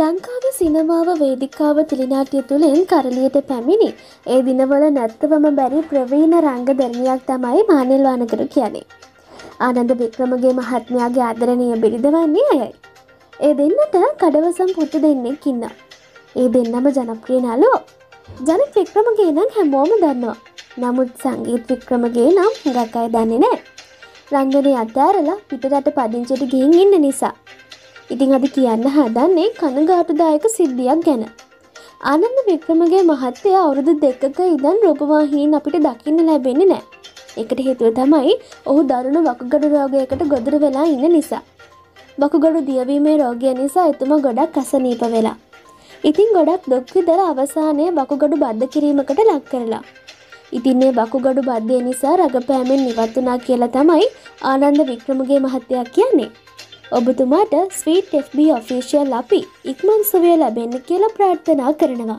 ලංකාවේ සිනමාව වේදිකාව තිලිනාටිය තුළින් කරලියට පැමිණි ඒ දිනවල නැත්තවම බැරි ප්‍රවීණ රංග ධර්මයක් තමයි මානෙල් වානකරු කියන්නේ. ආනන්ද වික්‍රමගේ මහත්මයාගේ ආදරණය බිරිඳ වන්නේ ඇයයි. ඒ දෙන්නට කඩවසම් පුතු දෙන්නෙක් ඉන්න. ඒ දෙන්නම ජනප්‍රිය නලෝ. ජනත් වික්‍රමගේ නම් හැමෝම දන්නවා. නමුත් සංගීත් වික්‍රමගේ නම් හුඟක් අය දන්නේ නෑ. රංගනය අත්දාරලා පිටරට පදිංචට ගිහින් ඉන්න නිසා. ඉතිං අද කියන්න හදන්නේ කනගාටුදායක සිද්ධියක් ගැන. ආනන්ද වික්‍රමගේ මහත්තය අවුරුදු දෙකක ඉදන් රූපවාහීන් අපිට දකින්න ලැබෙන්නේ නෑ. එකට හේතුව තමයි ඔහු දරුණු වකුගඩු රෝගයකට ගොදුර වෙලා ඉන්න නිසා. වකුගඩු දියවීමේ රෝගය නිසා එතුම ගොඩක් අසනීප වෙලා. ඉතින් ගොඩක් දුක්විදර අවසානය වකුගඩු බද්ධ කිරීමකට ලක් කරලා. ඉතින් මේ වකුගඩු බද්ධය නිසා රඟපෑමෙන් නිවත් වුණා කියලා තමයි ආනන්ද වික්‍රමගේ මහත්තයක් කියන්නේ. ඔබතුමාට ස්වීට් FB ඔෆිසිියල් අපි ඉක්මන් සුවය ලැබෙන්න කියලා ප්‍රාර්ථනා කරනවා.